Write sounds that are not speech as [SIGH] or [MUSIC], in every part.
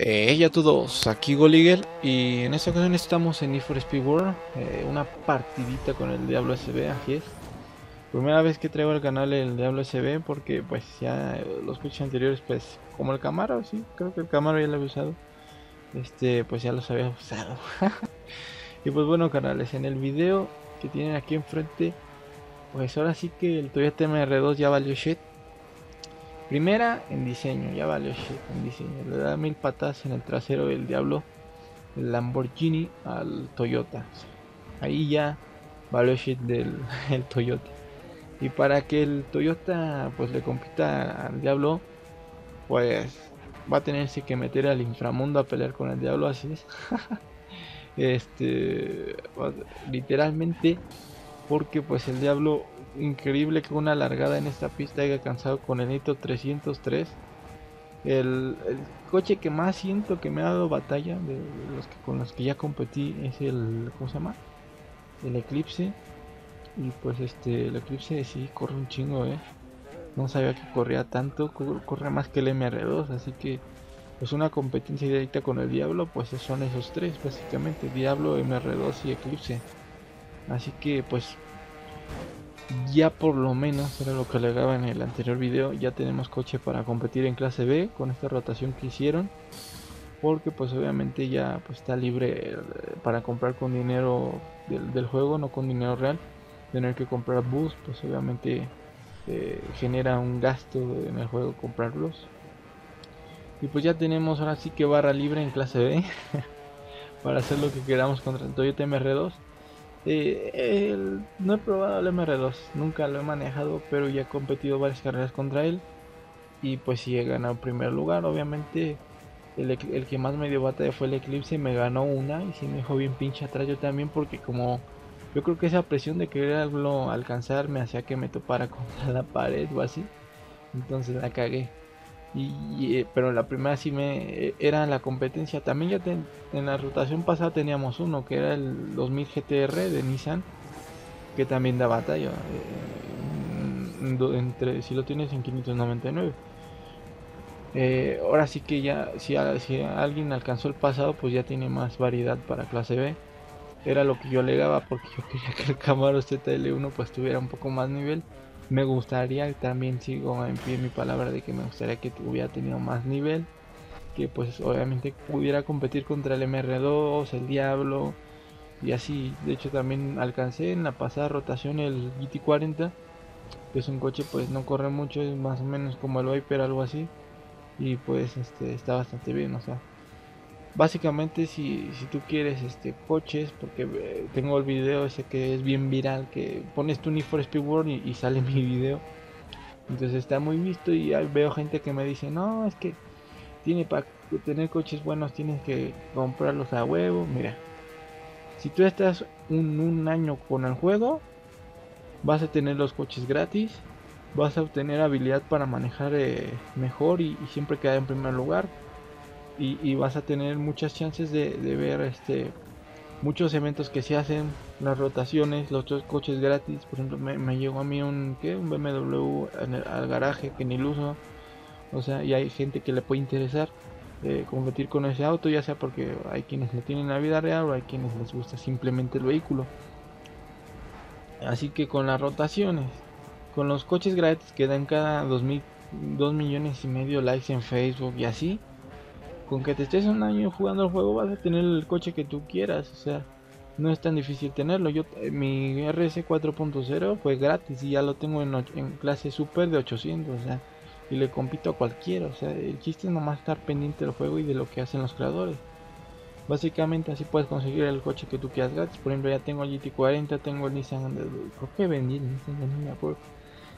Eh, a todos, aquí Goliger y en esta ocasión estamos en Need for Speed World, eh, una partidita con el Diablo SB, aquí es. Primera vez que traigo al canal el Diablo SB porque pues ya los coches anteriores pues como el Camaro, sí, creo que el Camaro ya lo había usado. Este pues ya los había usado. [LAUGHS] y pues bueno canales, en el video que tienen aquí enfrente pues ahora sí que el Toyota MR2 ya valió shit Primera en diseño, ya valió shit en diseño. Le da mil patas en el trasero del diablo el Lamborghini al Toyota. Ahí ya valió shit del [LAUGHS] el Toyota. Y para que el Toyota pues le compita al diablo, pues va a tenerse que meter al inframundo a pelear con el diablo, así es. [LAUGHS] este literalmente porque pues el diablo increíble que una largada en esta pista haya alcanzado con el hito 303. El, coche que más siento que me ha dado batalla de los que con los que ya competí es el ¿cómo se llama? El Eclipse. Y pues este el Eclipse sí corre un chingo, eh. No sabía que corría tanto, corre más que el MR2, así que pues una competencia directa con el Diablo, pues son esos tres básicamente, Diablo, MR2 y Eclipse. Así que pues ya por lo menos era lo que alegaba en el anterior video ya tenemos coche para competir en clase B con esta rotación que hicieron porque pues obviamente ya pues está libre eh, para comprar con dinero del, juego no con dinero real tener que comprar bus pues obviamente eh, genera un gasto en el juego comprarlos. Y pues ya tenemos ahora sí que barra libre en clase B [LAUGHS] para hacer lo que queramos contra el Toyota MR2 eh, no he probado el MR2, nunca lo he manejado, pero ya he competido varias carreras contra él. Y pues sí he ganado primer lugar, obviamente. El, que más me dio batalla fue el Eclipse y me ganó una y sí me dejó bien pinche atrás yo también porque como yo creo que esa presión de quererlo alcanzar me hacía que me topara [LAUGHS] contra la pared o así. Entonces la cagué. Y, eh, pero la primera sí me era la competencia. También ya en la rotación pasada teníamos uno que era el 2000 GTR de Nissan, que también da batalla. Eh, entre si lo tienes en 599. Eh, ahora sí que ya, si, si, alguien alcanzó el pasado, pues ya tiene más variedad para clase B. Era lo que yo alegaba porque yo quería que el Camaro ZL1 pues tuviera un poco más nivel me gustaría, también sigo en pie mi palabra de que me gustaría que hubiera tenido más nivel. Que pues obviamente pudiera competir contra el MR2, el Diablo. Y así, de hecho también alcancé en la pasada rotación el GT40. Que es un coche pues no corre mucho, es más o menos como el Viper, algo así. Y pues este está bastante bien, o sea básicamente si, si tú quieres este coches porque eh, tengo el video ese que es bien viral que pones tu Need for Speed World y, sale [LAUGHS] mi video. Entonces está muy visto y veo gente que me dice no es que tiene para tener coches buenos tienes que comprarlos a huevo mira si tú estás un, un año con el juego vas a tener los coches gratis vas a obtener habilidad para manejar eh, mejor y, y siempre quedar en primer lugar y, vas a tener muchas chances de, ver este muchos eventos que se hacen, las rotaciones, los otros coches gratis. Por ejemplo, me, llegó a mí un, BMW al garaje que ni lo uso. O sea, y hay gente que le puede interesar eh, competir con ese auto, ya sea porque hay quienes lo tienen en la vida real o hay quienes les gusta simplemente el vehículo. Así que con las rotaciones, con los coches gratis que dan cada 2 millones y medio likes en Facebook y así, con que te estés un año jugando el juego vas a tener el coche que tú quieras, o sea, no es tan difícil tenerlo. Yo eh, mi RS 4.0 fue gratis y ya lo tengo en, clase super de 800, o sea, y le compito a cualquiera, o sea, el chiste es nomás estar pendiente del juego y de lo que hacen los creadores. Básicamente así puedes conseguir el coche que tú quieras gratis. Por ejemplo, ya tengo el GT40, tengo el Nissan, creo que vendí el Nissan, no me acuerdo.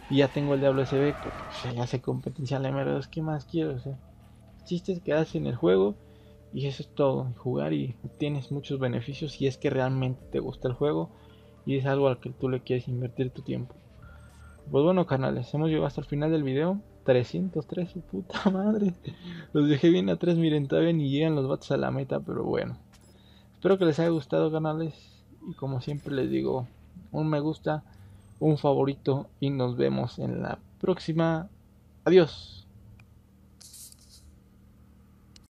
Y ya tengo el WSB, porque pues, ya hace competencia al MR2, ¿qué más quiero? O sea, chistes que haces en el juego y eso es todo, jugar y tienes muchos beneficios si es que realmente te gusta el juego y es algo al que tú le quieres invertir tu tiempo. Pues bueno, canales, hemos llegado hasta el final del video. 303, su puta [LAUGHS] madre. Los dejé bien a 3, miren, todavía ni llegan los vatos a la meta, pero bueno. Espero que les haya gustado, canales. Y como siempre les digo, un me gusta, un favorito y nos vemos en la próxima. Adiós.